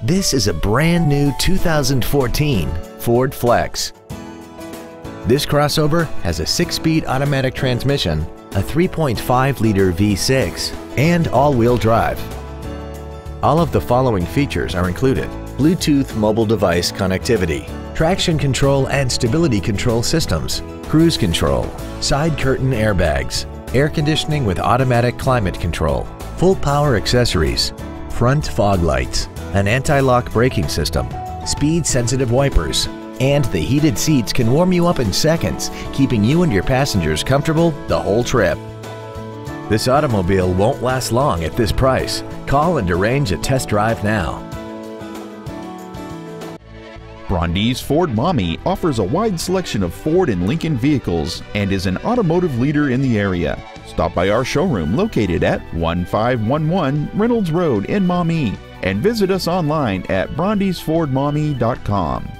This is a brand new 2014 Ford Flex. This crossover has a 6-speed automatic transmission, a 3.5-liter V6, and all-wheel drive. All of the following features are included. Bluetooth mobile device connectivity, traction control and stability control systems, cruise control, side curtain airbags, air conditioning with automatic climate control, full power accessories, front fog lights, an anti-lock braking system, speed-sensitive wipers, and the heated seats can warm you up in seconds, keeping you and your passengers comfortable the whole trip. This automobile won't last long at this price. Call and arrange a test drive now. Brondes Ford Maumee offers a wide selection of Ford and Lincoln vehicles and is an automotive leader in the area. Stop by our showroom located at 1511 Reynolds Road in Maumee and visit us online at brondesfordmaumee.com.